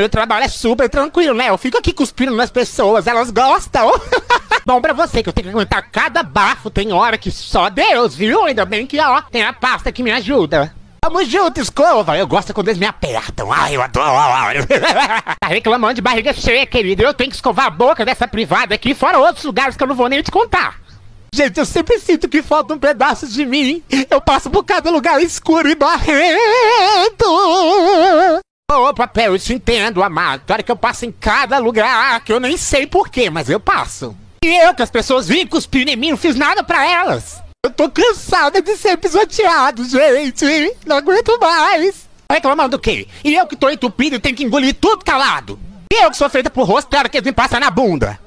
Meu trabalho é super tranquilo, né? Eu fico aqui cuspindo nas pessoas, elas gostam. Bom pra você que eu tenho que aguentar cada bafo, tem hora que só Deus, viu? Ainda bem que, ó, tem a pasta que me ajuda. Tamo junto, escova. Eu gosto quando eles me apertam. Ai, eu adoro. tá reclamando de barriga cheia, querido. Eu tenho que escovar a boca dessa privada aqui, fora outros lugares que eu não vou nem te contar. Gente, eu sempre sinto que falta um pedaço de mim. Eu passo por cada lugar escuro e barrento. Ô, papel, eu te entendo, amado. Claro que eu passo em cada lugar que eu nem sei porquê, mas eu passo. E eu, que as pessoas vêm cuspir em mim, não fiz nada pra elas. Eu tô cansada de ser pisoteado, gente. Não aguento mais. Reclamando do quê? E eu que tô entupido tenho que engolir tudo calado. E eu que sou feita por rosto, claro que eles me passam na bunda.